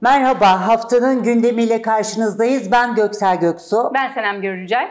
Merhaba, haftanın gündemiyle karşınızdayız. Ben Göksel Göksu. Ben Senem Görücel.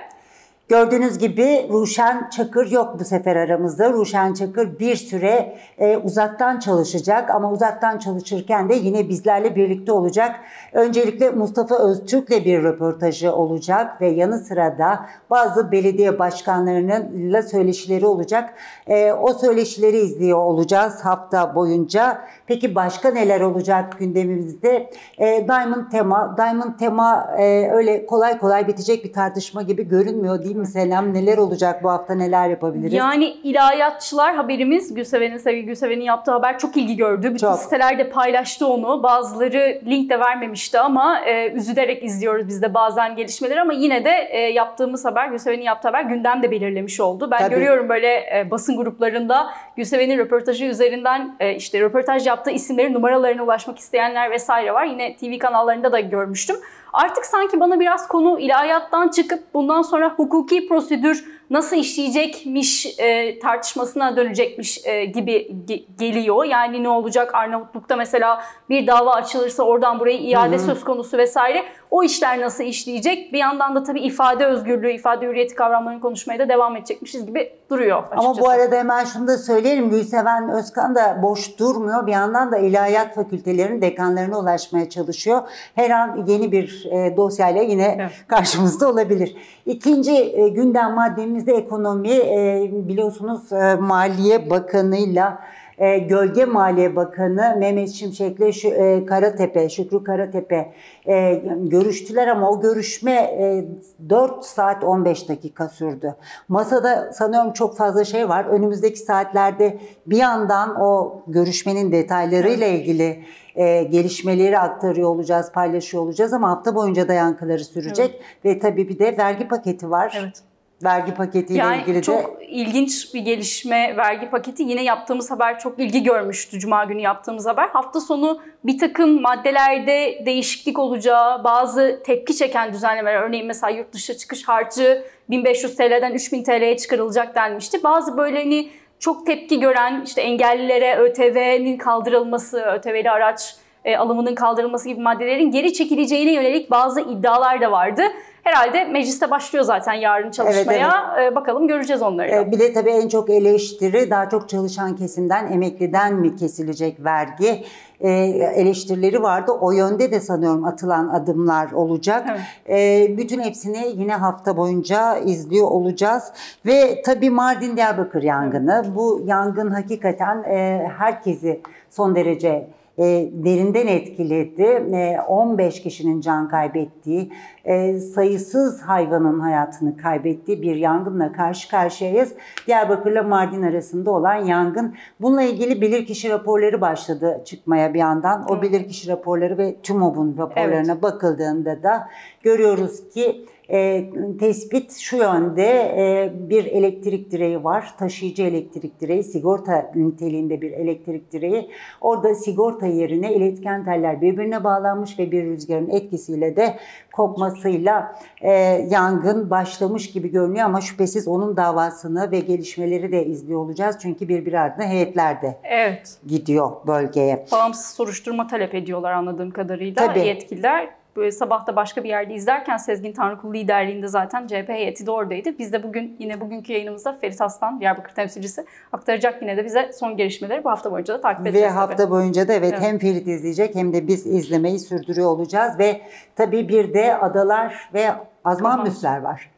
Gördüğünüz gibi Ruşen Çakır yok bu sefer aramızda. Ruşen Çakır bir süre e, uzaktan çalışacak ama uzaktan çalışırken de yine bizlerle birlikte olacak. Öncelikle Mustafa Öztürk'le bir röportajı olacak ve yanı sıra da bazı belediye başkanlarının söyleşileri olacak. E, o söyleşileri izliyor olacağız hafta boyunca. Peki başka neler olacak gündemimizde? E, Diamond tema, Diamond tema e, öyle kolay kolay bitecek bir tartışma gibi görünmüyor değil mi Selam? Neler olacak bu hafta neler yapabiliriz? Yani ilahiyatçılar haberimiz Gülseven'in sevgili Gülseven'in yaptığı haber çok ilgi gördü. Bütün çok. siteler de paylaştı onu. Bazıları link de vermemişti ama e, üzülerek izliyoruz biz de bazen gelişmeleri ama yine de e, yaptığımız haber Gülseven'in yaptığı haber gündem de belirlemiş oldu. Ben Tabii. görüyorum böyle e, basın gruplarında Gülseven'in röportajı üzerinden e, işte röportaj yaptığı isimlerin numaralarına ulaşmak isteyenler vesaire var. Yine TV kanallarında da görmüştüm. Artık sanki bana biraz konu ilahiyattan çıkıp bundan sonra hukuki prosedür nasıl işleyecekmiş e, tartışmasına dönecekmiş e, gibi ge- geliyor. Yani ne olacak Arnavutluk'ta mesela bir dava açılırsa oradan buraya iade Hı-hı. söz konusu vesaire. O işler nasıl işleyecek? Bir yandan da tabii ifade özgürlüğü, ifade hürriyeti kavramlarını konuşmaya da devam edecekmişiz gibi duruyor açıkçası. Ama bu arada hemen şunu da söyleyelim. Gülseven Özkan da boş durmuyor. Bir yandan da ilahiyat fakültelerinin dekanlarına ulaşmaya çalışıyor. Her an yeni bir e, dosyayla yine evet. karşımızda olabilir. İkinci e, gündem maddemizde ekonomi. E, biliyorsunuz e, Maliye Bakanı'yla e, Gölge Maliye Bakanı Mehmet Şimşek'le şu, e, Karatepe, Şükrü Karatepe e, görüştüler ama o görüşme e, 4 saat 15 dakika sürdü. Masada sanıyorum çok fazla şey var. Önümüzdeki saatlerde bir yandan o görüşmenin detaylarıyla ilgili e, gelişmeleri aktarıyor olacağız, paylaşıyor olacağız ama hafta boyunca da yankıları sürecek evet. ve tabii bir de vergi paketi var. Evet vergi paketiyle yani ilgili de. Çok ilginç bir gelişme vergi paketi. Yine yaptığımız haber çok ilgi görmüştü Cuma günü yaptığımız haber. Hafta sonu bir takım maddelerde değişiklik olacağı, bazı tepki çeken düzenlemeler örneğin mesela yurt dışı çıkış harcı 1500 TL'den 3000 TL'ye çıkarılacak denmişti. Bazı böyle hani çok tepki gören işte engellilere ÖTV'nin kaldırılması, ÖTV'li araç e, alımının kaldırılması gibi maddelerin geri çekileceğine yönelik bazı iddialar da vardı. Herhalde mecliste başlıyor zaten yarın çalışmaya. Evet, evet. Ee, bakalım göreceğiz onları. Ee, bir de tabii en çok eleştiri daha çok çalışan kesimden emekliden mi kesilecek vergi? Ee, eleştirileri vardı. O yönde de sanıyorum atılan adımlar olacak. Evet. Ee, bütün hepsini yine hafta boyunca izliyor olacağız. Ve tabii Mardin Diyarbakır yangını. Evet. Bu yangın hakikaten e, herkesi son derece e, derinden etkiledi. E, 15 kişinin can kaybettiği, e, sayısız hayvanın hayatını kaybettiği bir yangınla karşı karşıyayız. Diyarbakır'la Mardin arasında olan yangın. Bununla ilgili bilirkişi raporları başladı çıkmaya bir yandan. O bilirkişi raporları ve TÜMOB'un raporlarına evet. bakıldığında da görüyoruz ki e, tespit şu yönde e, bir elektrik direği var. Taşıyıcı elektrik direği, sigorta niteliğinde bir elektrik direği. Orada sigorta yerine iletken teller birbirine bağlanmış ve bir rüzgarın etkisiyle de kopmasıyla e, yangın başlamış gibi görünüyor ama şüphesiz onun davasını ve gelişmeleri de izliyor olacağız. Çünkü birbir ardına heyetler de evet. gidiyor bölgeye. Bağımsız soruşturma talep ediyorlar anladığım kadarıyla Tabii. yetkililer böyle sabah da başka bir yerde izlerken Sezgin Tanrıkul liderliğinde zaten CHP heyeti de oradaydı. Biz de bugün yine bugünkü yayınımızda Ferit Aslan, Diyarbakır temsilcisi aktaracak yine de bize son gelişmeleri bu hafta boyunca da takip edeceğiz. Ve hafta tabii. boyunca da evet, evet hem Ferit izleyecek hem de biz izlemeyi sürdürüyor olacağız ve tabii bir de adalar ve azman müsler var.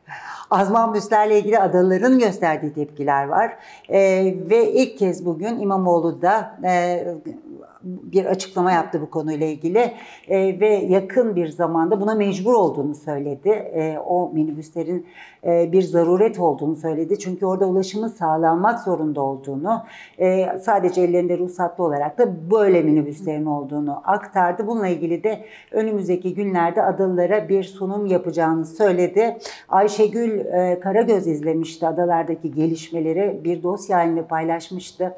Azman Müsler'le ilgili adaların gösterdiği tepkiler var. E, ve ilk kez bugün İmamoğlu da e, bir açıklama yaptı bu konuyla ilgili e, ve yakın bir zamanda buna mecbur olduğunu söyledi. E, o minibüslerin e, bir zaruret olduğunu söyledi. Çünkü orada ulaşımın sağlanmak zorunda olduğunu, e, sadece ellerinde ruhsatlı olarak da böyle minibüslerin olduğunu aktardı. Bununla ilgili de önümüzdeki günlerde adalara bir sunum yapacağını söyledi. Ayşegül e, Karagöz izlemişti adalardaki gelişmeleri, bir dosya halinde paylaşmıştı.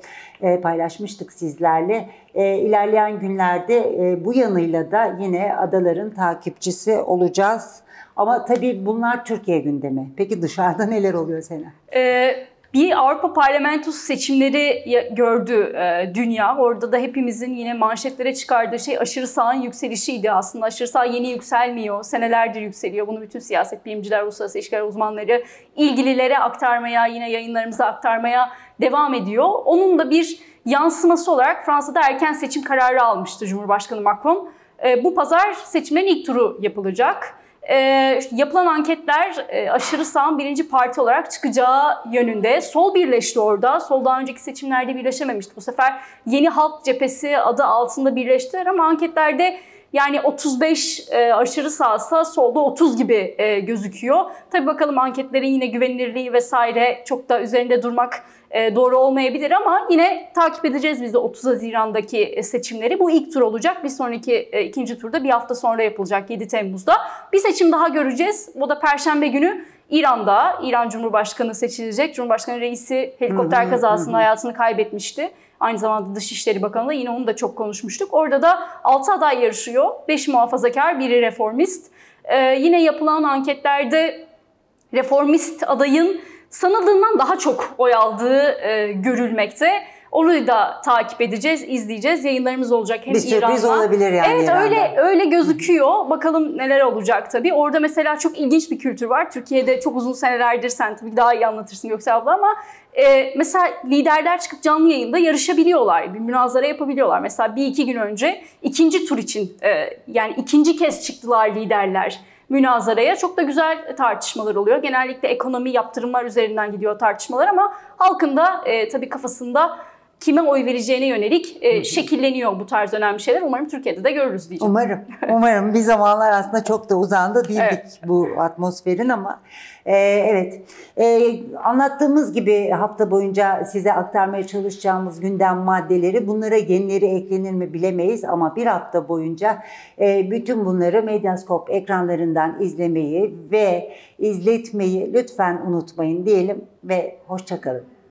Paylaşmıştık sizlerle. İlerleyen günlerde bu yanıyla da yine adaların takipçisi olacağız. Ama tabii bunlar Türkiye gündemi. Peki dışarıda neler oluyor Sena? Ee, Bir Avrupa Parlamentosu seçimleri gördü e, dünya. Orada da hepimizin yine manşetlere çıkardığı şey aşırı sağın yükselişiydi. Aslında aşırı sağ yeni yükselmiyor, senelerdir yükseliyor. Bunu bütün siyaset bilimciler, uluslararası ilişkiler uzmanları ilgililere aktarmaya, yine yayınlarımıza aktarmaya devam ediyor. Onun da bir yansıması olarak Fransa'da erken seçim kararı almıştı Cumhurbaşkanı Macron. E, bu pazar seçimlerin ilk turu yapılacak e, yapılan anketler e, aşırı sağın birinci parti olarak çıkacağı yönünde. Sol birleşti orada. Sol daha önceki seçimlerde birleşememişti. Bu sefer Yeni Halk Cephesi adı altında birleştiler ama anketlerde yani 35 e, aşırı sağsa solda 30 gibi e, gözüküyor. Tabii bakalım anketlerin yine güvenilirliği vesaire çok da üzerinde durmak e, doğru olmayabilir ama yine takip edeceğiz biz de 30 Haziran'daki e, seçimleri. Bu ilk tur olacak. Bir sonraki e, ikinci turda bir hafta sonra yapılacak 7 Temmuz'da. Bir seçim daha göreceğiz. O da Perşembe günü İran'da. İran Cumhurbaşkanı seçilecek. Cumhurbaşkanı reisi helikopter kazasında hayatını kaybetmişti. Aynı zamanda Dışişleri Bakanı da yine onu da çok konuşmuştuk. Orada da 6 aday yarışıyor. 5 muhafazakar, biri reformist. Ee, yine yapılan anketlerde reformist adayın sanıldığından daha çok oy aldığı e, görülmekte. Onu da takip edeceğiz, izleyeceğiz. Yayınlarımız olacak hem Bir sürpriz İran'da. olabilir yani Evet İran'da. öyle öyle gözüküyor. Bakalım neler olacak tabii. Orada mesela çok ilginç bir kültür var. Türkiye'de çok uzun senelerdir sen tabii daha iyi anlatırsın Göksel abla ama e, mesela liderler çıkıp canlı yayında yarışabiliyorlar. Bir münazara yapabiliyorlar. Mesela bir iki gün önce ikinci tur için e, yani ikinci kez çıktılar liderler münazaraya. Çok da güzel tartışmalar oluyor. Genellikle ekonomi yaptırımlar üzerinden gidiyor tartışmalar ama halkın da e, tabii kafasında kime oy vereceğine yönelik e, şekilleniyor bu tarz önemli şeyler. Umarım Türkiye'de de görürüz diyeceğim. Umarım. Umarım. Bir zamanlar aslında çok da uzandı değildik Evet. bu atmosferin ama e, evet. E, anlattığımız gibi hafta boyunca size aktarmaya çalışacağımız gündem maddeleri bunlara yenileri eklenir mi bilemeyiz ama bir hafta boyunca e, bütün bunları Medyaskop ekranlarından izlemeyi ve izletmeyi lütfen unutmayın diyelim ve hoşçakalın.